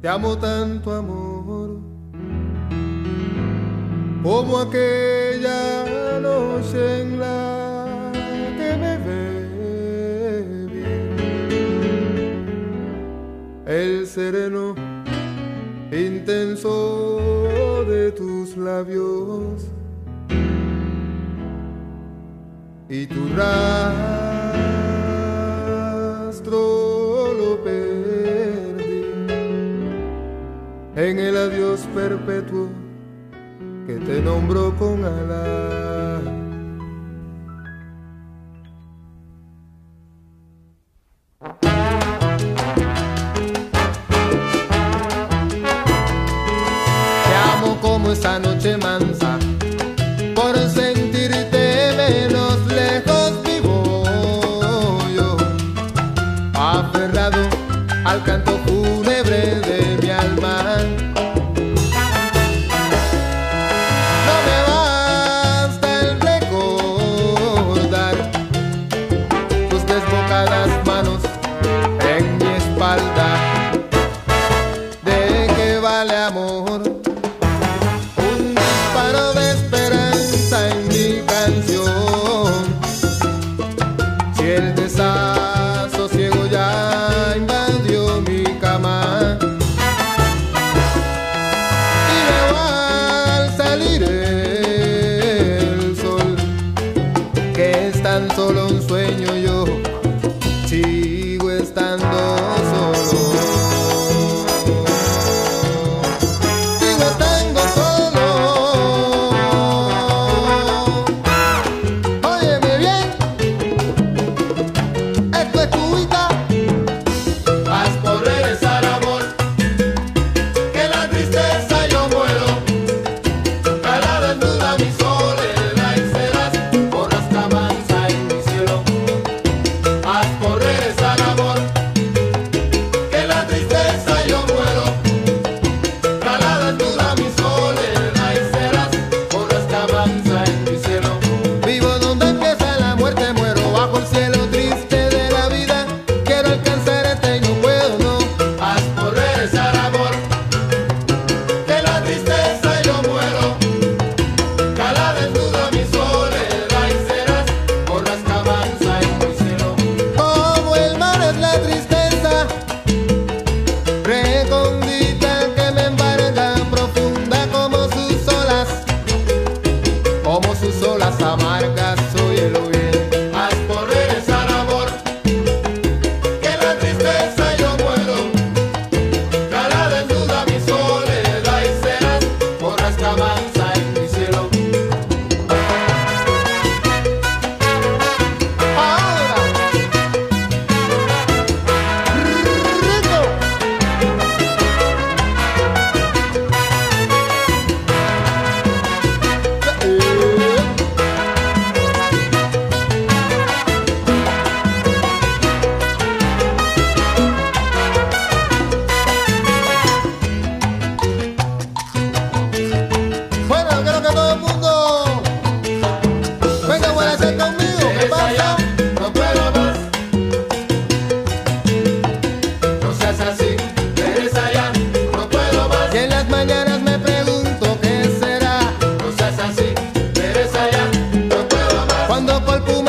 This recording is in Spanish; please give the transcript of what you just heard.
Te amo tanto amor como aquella noche en la que me bebí el sereno intenso de tus labios y tu rastro en el adiós perpetuo que te nombró con alas. Tan solo un sueño Cuando palpum